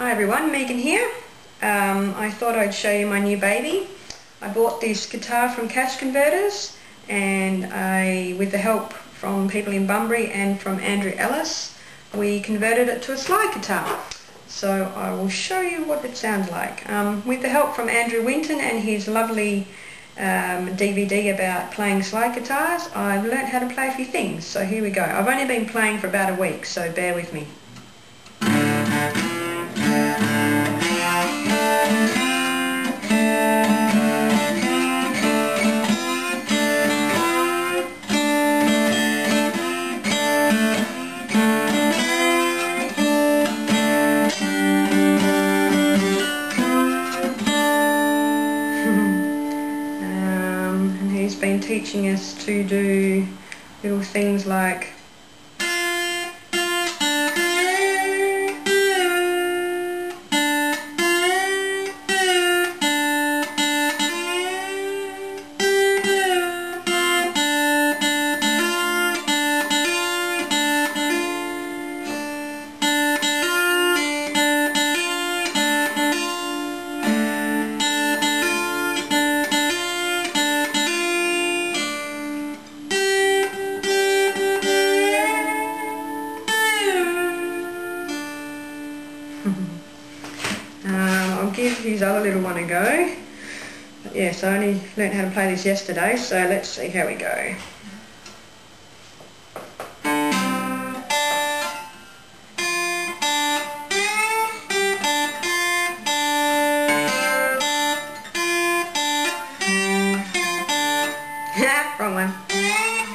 Hi everyone, Megan here. Um, I thought I'd show you my new baby. I bought this guitar from Cash Converters and I, with the help from people in Bunbury and from Andrew Ellis, we converted it to a slide guitar. So I will show you what it sounds like. Um, with the help from Andrew Winton and his lovely um, DVD about playing slide guitars, I've learnt how to play a few things. So here we go. I've only been playing for about a week, so bear with me. Been teaching us to do little things like Mm-hmm. um, I'll give his other little one a go. But yes, I only learnt how to play this yesterday, so let's see how we go. Wrong one.